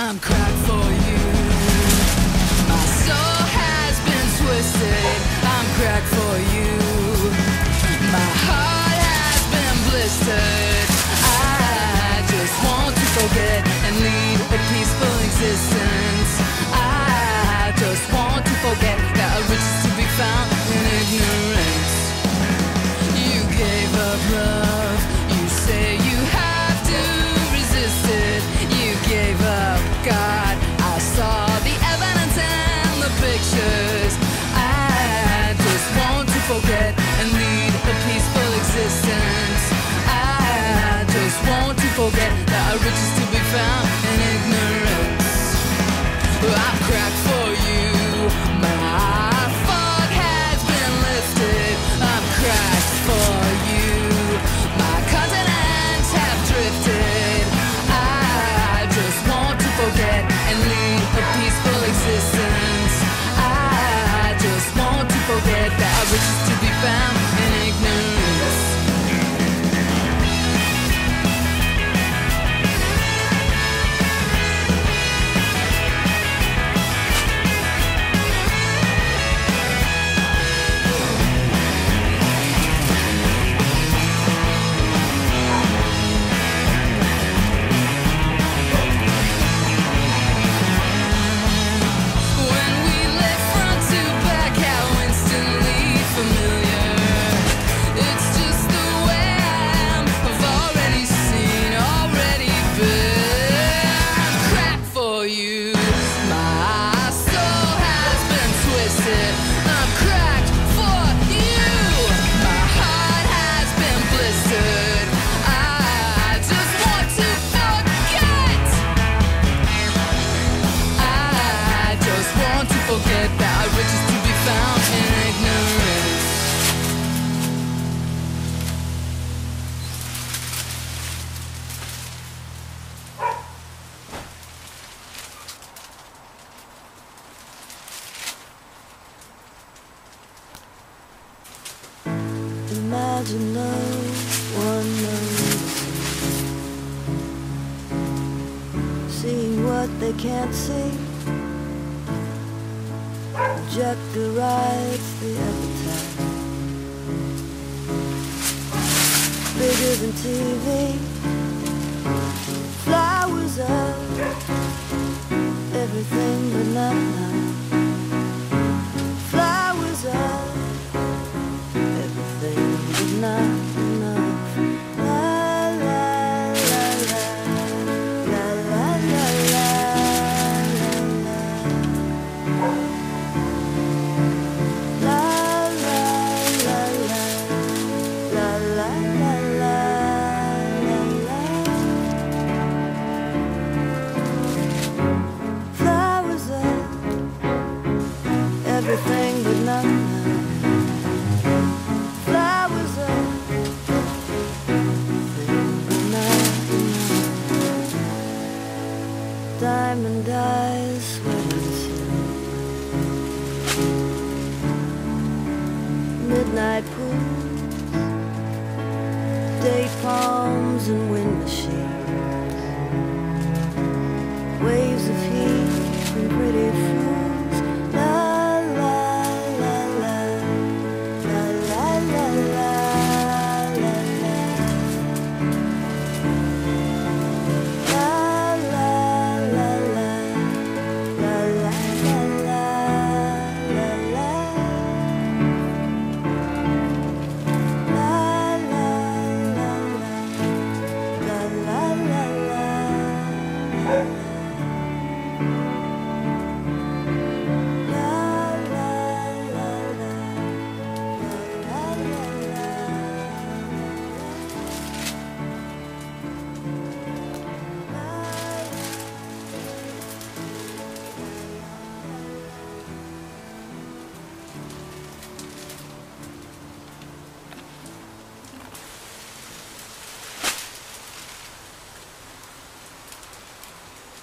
I'm cracked for you. crack no one knows. Seeing what they can't see. The appetite. Bigger than TV. Flowers up.